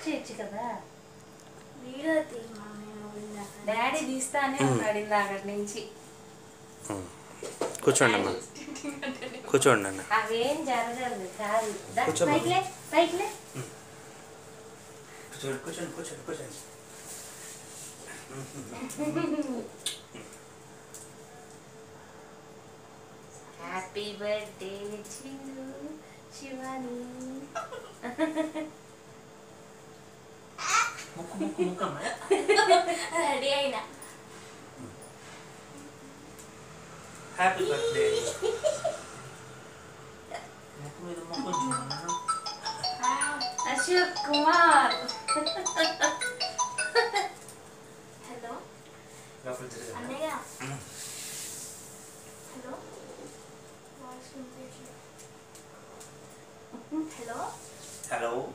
Cut చేయొచ్చు కదా. Video. Daddy తీస్తానే ఉన్నాడు ఇందాక నుంచి. కూర్చోండి అన్న కూర్చోండి అన్న అవేం జరగదు కాదు. పైకిలే పైకిలే కూర్చోండి కూర్చోండి కూర్చోండి కూర్చోండి. Happy birthday Chinnu Shivani 먹고 먹고 먹고 안 말해? 리아이나. Happy birthday. 먹고 해도 먹고 좋아. 아쉬웠구만. 헬로. 러플 들으세요. 안 돼요. 헬로. 말씀 해주세요. 헬로. 헬로.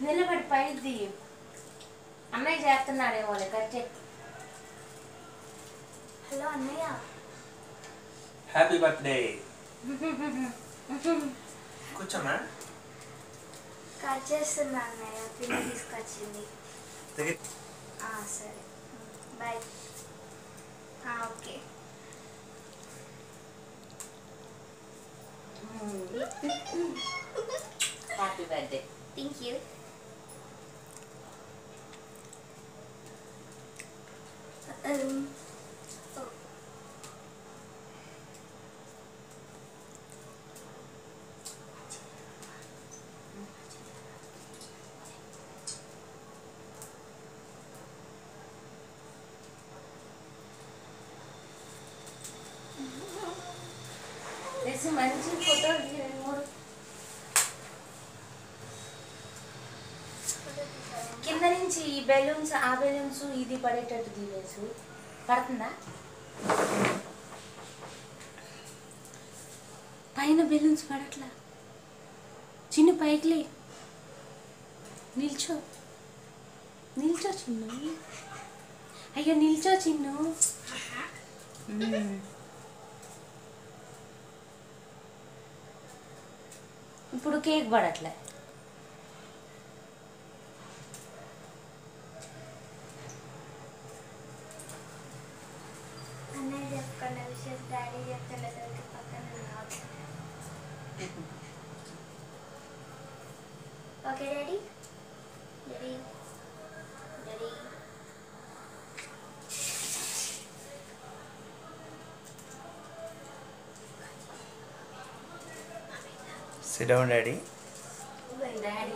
నిలబడి పైది అన్నయ్య చేస్తున్నాడేమో కట్ చేయి హలో అన్నయ్య హ్యాపీ బర్త్డే కూర్చోమ్మా కట్ చేస్తున్నా అన్నయ్య పిన్ని తీసుకొచ్చింది దగ్గర ఆ, Ah, okay. Mm. Happy birthday. Thank you. Um... మంచి ఫోటో రెండు మూడు. కింద నుంచి ఈ బెలూన్స్ ఆ బెలూన్స్ ఇది పడేటట్టు తీయచ్చు పడుతుందా? పైన బెలూన్స్ పడట్లా. చిన్న పైకిలే నిల్చో. నిల్చో చిన్ను. అయ్యో నిల్చో చిన్ను. ఇప్పుడు cake పడట్లే. Okay daddy? Sit down, Daddy. Daddy,